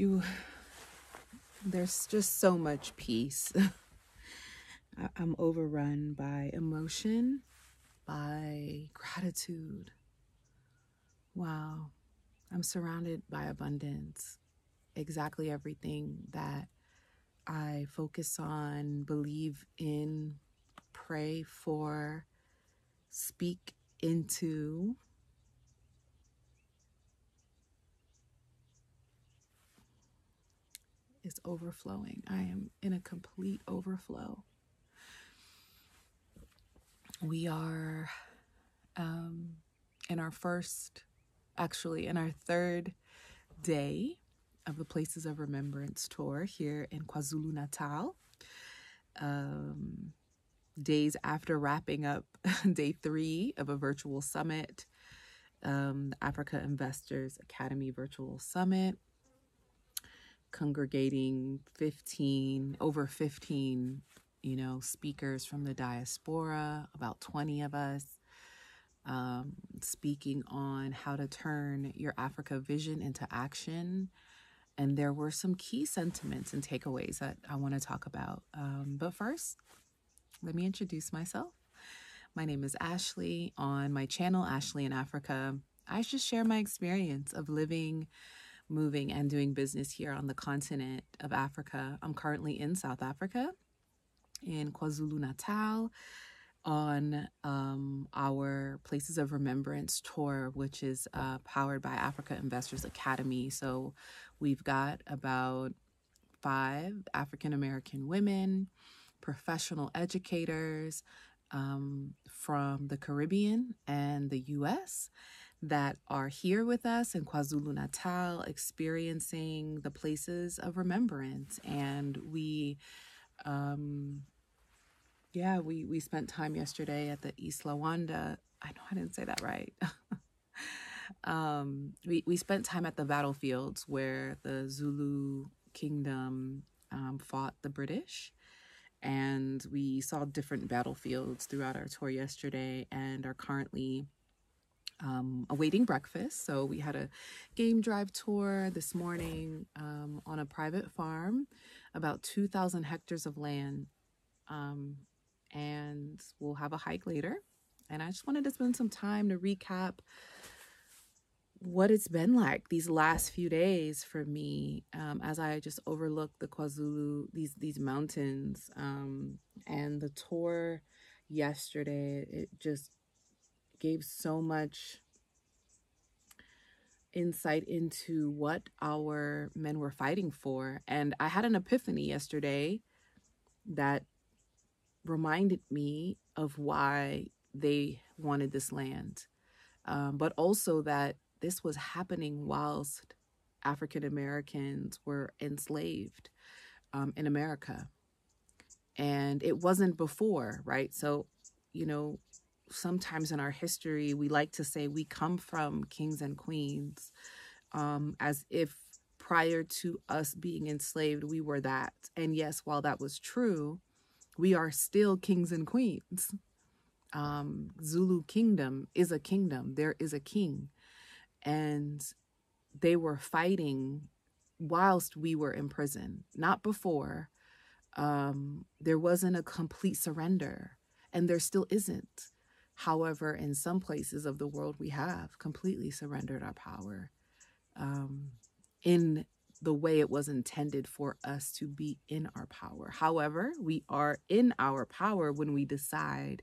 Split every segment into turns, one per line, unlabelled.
You, there's just so much peace. I'm overrun by emotion, by gratitude. Wow. I'm surrounded by abundance. Exactly everything that I focus on, believe in, pray for, speak into. Is overflowing. I am in a complete overflow. We are um, in our first, actually, in our third day of the Places of Remembrance tour here in KwaZulu Natal. Um, days after wrapping up day three of a virtual summit, um, the Afrika Investors Academy Virtual Summit, congregating 15, over 15, you know, speakers from the diaspora, about 20 of us, um, speaking on how to turn your Africa vision into action. And there were some key sentiments and takeaways that I want to talk about. Um, but first, let me introduce myself. My name is Ashley. On my channel, Ashley in Afrika, I just share my experience of living, moving, and doing business here on the continent of Africa. I'm currently in South Africa, in KwaZulu Natal, on um, our Places of Remembrance tour, which is uh, powered by Afrika Investors Academy. So we've got about five African American women professional educators um, from the Caribbean and the US that are here with us in KwaZulu Natal experiencing the places of remembrance. And we, um, yeah, we, we spent time yesterday at the East Lawanda. I know I didn't say that right. um, we, we spent time at the battlefields where the Zulu kingdom um, fought the British and we saw different battlefields throughout our tour yesterday and are currently um, awaiting breakfast. So we had a game drive tour this morning um, on a private farm, about 2,000 hectares of land. Um, and we'll have a hike later. And I just wanted to spend some time to recap what it's been like these last few days for me um, as I just overlook the KwaZulu, these these mountains, um, and the tour yesterday. It just gave so much insight into what our men were fighting for, and I had an epiphany yesterday that reminded me of why they wanted this land, um, but also that this was happening whilst African Americans were enslaved um, in America. And it wasn't before, right? So, you know, sometimes in our history, we like to say we come from kings and queens um, as if prior to us being enslaved, we were that. And yes, while that was true, we are still kings and queens. Um, Zulu kingdom is a kingdom, there is a king and they were fighting whilst we were in prison, not before. Um, there wasn't a complete surrender, and there still isn't. However, in some places of the world, we have completely surrendered our power um, in the way it was intended for us to be in our power. However, we are in our power when we decide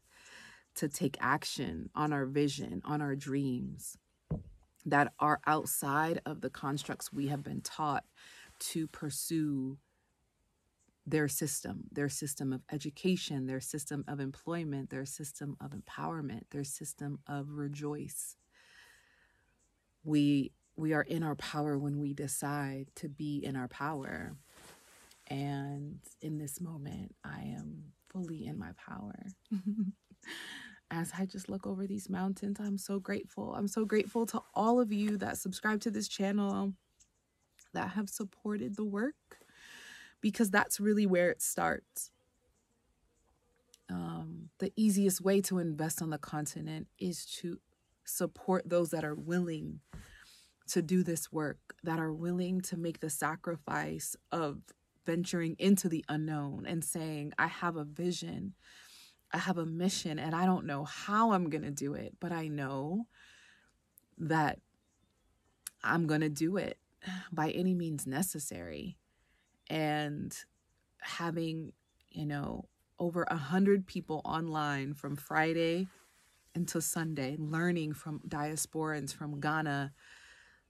to take action on our vision, on our dreams, that are outside of the constructs we have been taught to pursue their system, their system of education, their system of employment, their system of empowerment, their system of rejoice. We we are in our power when we decide to be in our power. And in this moment, I am fully in my power. as I just look over these mountains, I'm so grateful. I'm so grateful to all of you that subscribe to this channel, that have supported the work, because that's really where it starts. Um, the easiest way to invest on the continent is to support those that are willing to do this work, that are willing to make the sacrifice of venturing into the unknown and saying, I have a vision, I have a mission, and I don't know how I'm going to do it, but I know that I'm going to do it by any means necessary. And having, you know, over a hundred people online from Friday until Sunday, learning from diasporans from Ghana,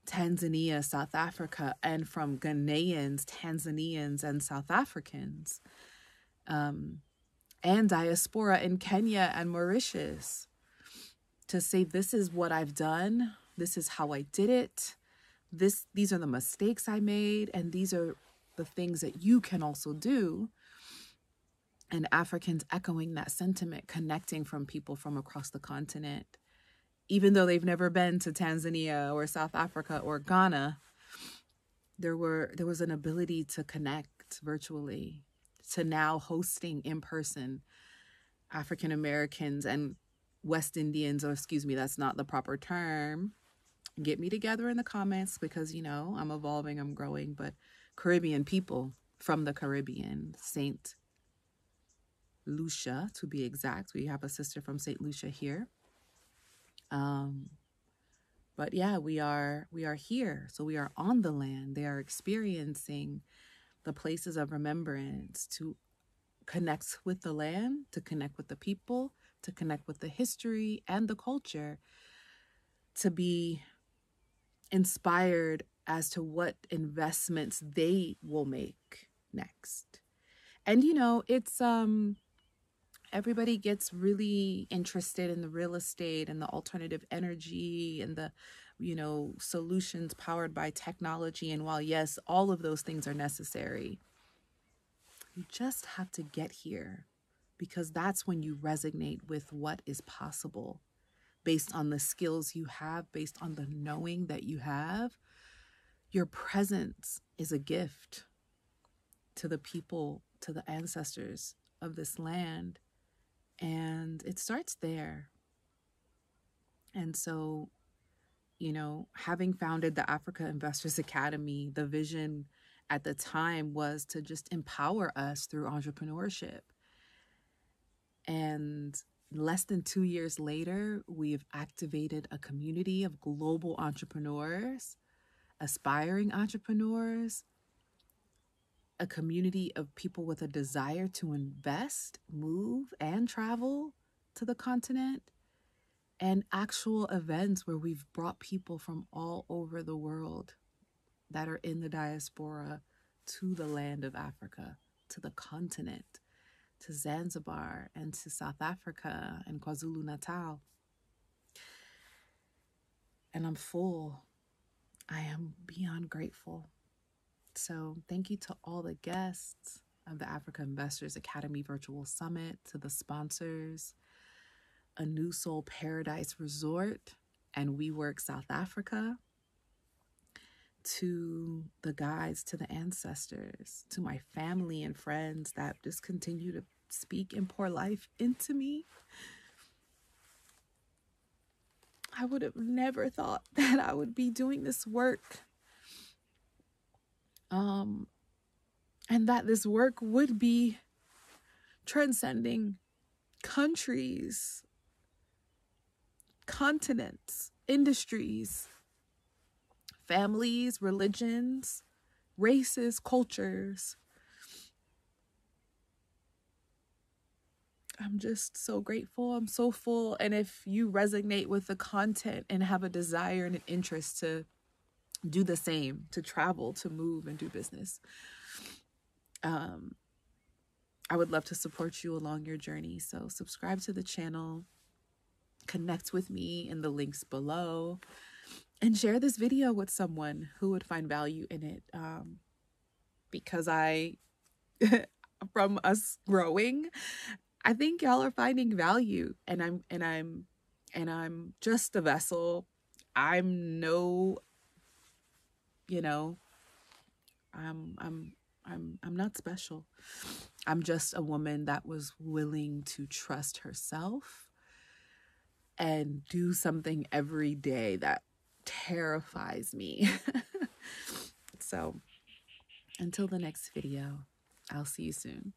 Tanzania, South Africa, and from Ghanaians, Tanzanians, and South Africans, um, and diaspora in Kenya and Mauritius to say, This is what I've done, this is how I did it, this these are the mistakes I made, and these are the things that you can also do. And Africans echoing that sentiment, connecting from people from across the continent even though they've never been to Tanzania or South Africa or Ghana, there were there was an ability to connect virtually to now hosting in person African Americans and West Indians, or excuse me, that's not the proper term. Get me together in the comments because you know I'm evolving, I'm growing, but Caribbean people from the Caribbean, Saint Lucia to be exact. We have a sister from Saint Lucia here. Um, but yeah, we are we are here. So we are on the land. They are experiencing the places of remembrance to connect with the land, to connect with the people, to connect with the history and the culture, to be inspired as to what investments they will make next. And you know, it's um everybody gets really interested in the real estate and the alternative energy and the you know solutions powered by technology and while yes all of those things are necessary you just have to get here because that's when you resonate with what is possible based on the skills you have based on the knowing that you have your presence is a gift to the people to the ancestors of this land and it starts there. And so, you know, having founded the Afrika Investors Academy, the vision at the time was to just empower us through entrepreneurship. And less than two years later, we've activated a community of global entrepreneurs, aspiring entrepreneurs, a community of people with a desire to invest, move, and travel to the continent, and actual events where we've brought people from all over the world that are in the diaspora to the land of Africa, to the continent, to Zanzibar, and to South Africa and KwaZulu Natal. And I'm full. I am beyond grateful. So, thank you to all the guests of the Afrika Investors Academy Virtual Summit, to the sponsors, A New Soul Paradise Resort and WeWork South Africa, to the guides, to the ancestors, to my family and friends that just continue to speak and pour life into me. I would have never thought that I would be doing this work um, and that this work would be transcending countries, continents, industries, families, religions, races, cultures. I'm just so grateful. I'm so full. And if you resonate with the content and have a desire and an interest to do the same to travel to move and do business um i would love to support you along your journey so subscribe to the channel connect with me in the links below and share this video with someone who would find value in it um because i from us growing i think y'all are finding value and i'm and i'm and i'm just a vessel i'm no you know i'm i'm i'm i'm not special i'm just a woman that was willing to trust herself and do something every day that terrifies me. so until the next video, I'll see you soon.